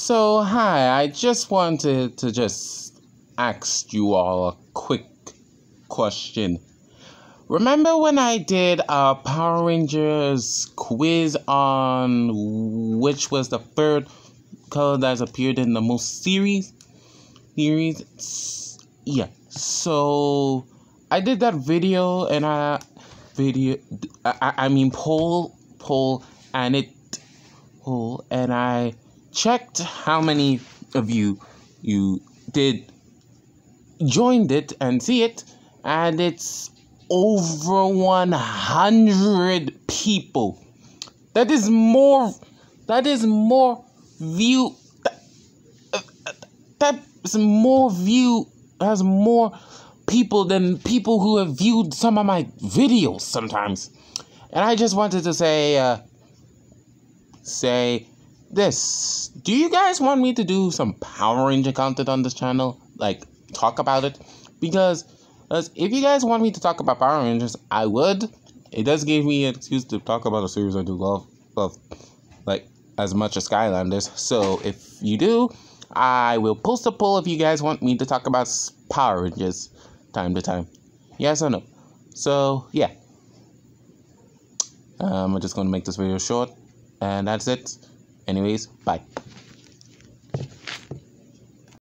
So, hi, I just wanted to just ask you all a quick question. Remember when I did a Power Rangers quiz on which was the third color that's appeared in the most series? Series? Yeah. So, I did that video and I video I, I mean poll poll and it poll and I checked how many of you you did joined it and see it and it's over 100 people. That is more that is more view that, that is more view has more people than people who have viewed some of my videos sometimes. And i just wanted to say uh, say this. Do you guys want me to do some Power Ranger content on this channel? Like, talk about it? Because if you guys want me to talk about Power Rangers, I would. It does give me an excuse to talk about a series I do love, love like, as much as Skylanders. So, if you do, I will post a poll if you guys want me to talk about Power Rangers time to time. Yes or no? So, yeah. Um, I'm just going to make this video short. And that's it. Anyways, bye.